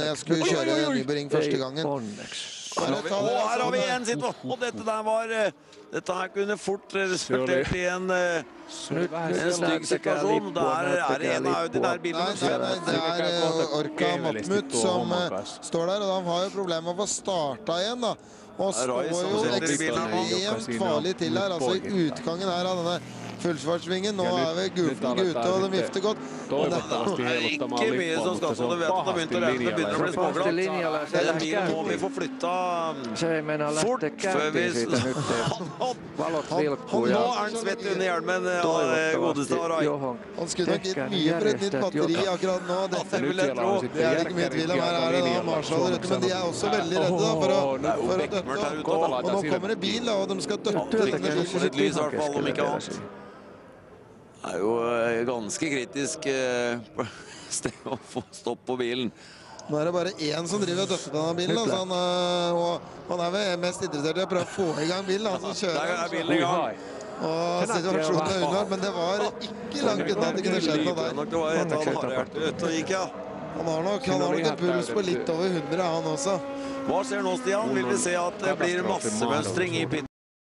Jeg skulle kjøre Nybering første gangen. Her har her har vi en situasjon! Og dette der var eh, Dette her kunne fort eh, resultert i en, eh, en stygg situasjon. Der er det en av Audi der bilen Nei, nei, det er eh, Orka Matmut som eh, står der, og han har jo problemer med å få starta igjen, da. Og er står jo ekstremt farlig til her, altså i utgangen her av denne fullsvartsvingen. Nå er vi gulflagget ute, og de vifter godt. Og det, er ikke mye som skal så du vet at det begynte å regne, det begynner å bli småglatt. Den bilen må vi få flytta fort før vi Nå er han svett under hjelmen, ja, godeste Roy. han skulle nok gitt mye for et nytt batteri akkurat nå. Det, Det vil jeg tro. det er ikke mye tvil om. Her er det da Marshaller ute, men de er også veldig redde da, for å, for å døtte. Og nå kommer det bil, da, og de skal døtte denne bilen. lys i hvert fall, om ikke annet. Er jo eh, ganske kritisk eh, sted å få stopp på bilen. Nå er det bare én som driver og døtter denne bilen, Altså han, øh, og han er vel mest interessert i å prøve å få i gang bilen. Han som Der kjører. er bilen i gang. Og situasjonen er unna, men det var ikke langt unna at det kunne skjedd noe der. Det var etter han harehjerte ute og gikk, ja. Han har nok, han har nok en puls på litt over 100, han også. Hva skjer nå, Stian? Vil vi se at det blir massemønstring i pit?